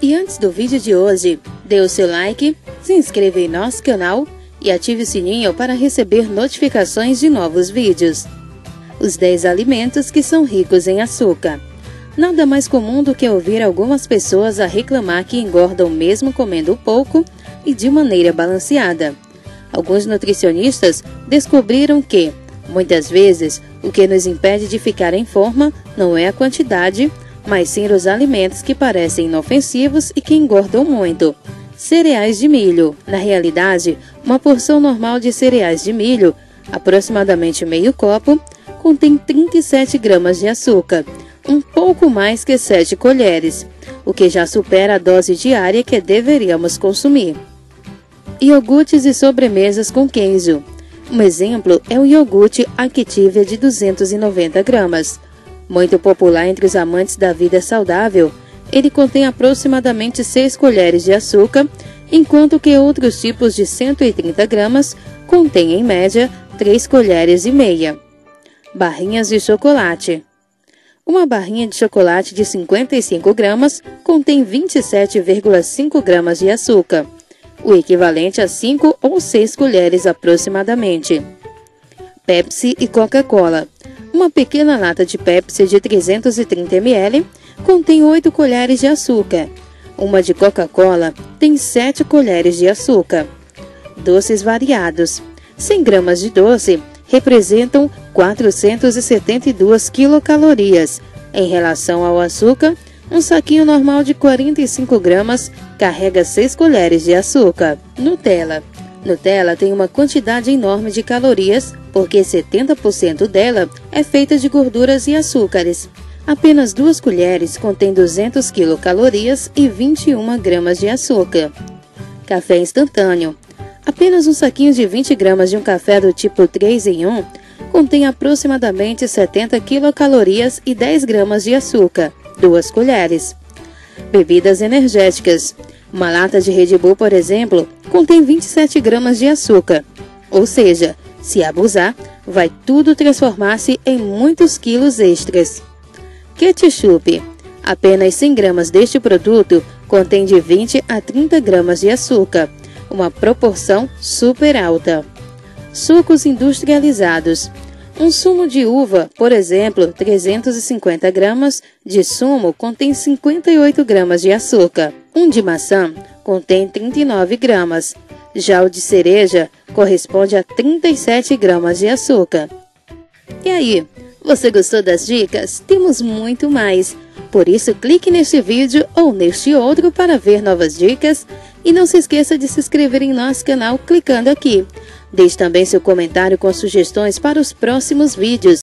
E antes do vídeo de hoje, dê o seu like, se inscreva em nosso canal e ative o sininho para receber notificações de novos vídeos. Os 10 alimentos que são ricos em açúcar. Nada mais comum do que ouvir algumas pessoas a reclamar que engordam mesmo comendo pouco e de maneira balanceada. Alguns nutricionistas descobriram que, muitas vezes, o que nos impede de ficar em forma não é a quantidade, mas sim os alimentos que parecem inofensivos e que engordam muito. Cereais de milho. Na realidade, uma porção normal de cereais de milho, aproximadamente meio copo, contém 37 gramas de açúcar, um pouco mais que 7 colheres, o que já supera a dose diária que deveríamos consumir. Iogurtes e sobremesas com queijo. Um exemplo é o iogurte Activia de 290 gramas. Muito popular entre os amantes da vida saudável, ele contém aproximadamente 6 colheres de açúcar, enquanto que outros tipos de 130 gramas contêm em média 3 colheres e meia. Barrinhas de chocolate. Uma barrinha de chocolate de 55 gramas contém 27,5 gramas de açúcar o equivalente a 5 ou 6 colheres aproximadamente. Pepsi e Coca-Cola. Uma pequena lata de Pepsi de 330 ml contém 8 colheres de açúcar. Uma de Coca-Cola tem 7 colheres de açúcar. Doces variados. 100 gramas de doce representam 472 quilocalorias. Em relação ao açúcar, um saquinho normal de 45 gramas carrega 6 colheres de açúcar. Nutella. Nutella tem uma quantidade enorme de calorias, porque 70% dela é feita de gorduras e açúcares. Apenas duas colheres contêm 200 quilocalorias e 21 gramas de açúcar. Café instantâneo. Apenas um saquinho de 20 gramas de um café do tipo 3 em 1 contém aproximadamente 70 quilocalorias e 10 gramas de açúcar. 2 colheres. Bebidas energéticas. Uma lata de Red Bull, por exemplo, contém 27 gramas de açúcar. Ou seja, se abusar, vai tudo transformar-se em muitos quilos extras. Ketchup. Apenas 100 gramas deste produto contém de 20 a 30 gramas de açúcar, uma proporção super alta. Sucos industrializados. Um sumo de uva, por exemplo, 350 gramas de sumo contém 58 gramas de açúcar. Um de maçã contém 39 gramas. Já o de cereja corresponde a 37 gramas de açúcar. E aí, você gostou das dicas? Temos muito mais. Por isso, clique neste vídeo ou neste outro para ver novas dicas e não se esqueça de se inscrever em nosso canal clicando aqui. Deixe também seu comentário com sugestões para os próximos vídeos.